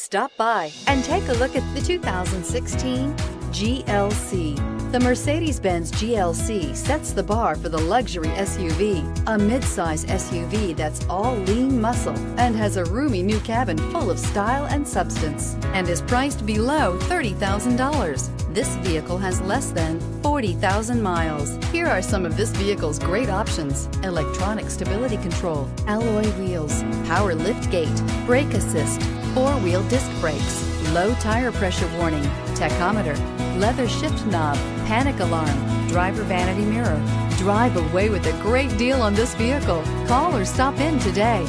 Stop by and take a look at the 2016 GLC. The Mercedes-Benz GLC sets the bar for the luxury SUV, a midsize SUV that's all lean muscle and has a roomy new cabin full of style and substance and is priced below $30,000. This vehicle has less than 40,000 miles. Here are some of this vehicle's great options. Electronic stability control, alloy wheels, power lift gate, brake assist, four-wheel disc brakes, low tire pressure warning, tachometer, leather shift knob, panic alarm, driver vanity mirror. Drive away with a great deal on this vehicle. Call or stop in today.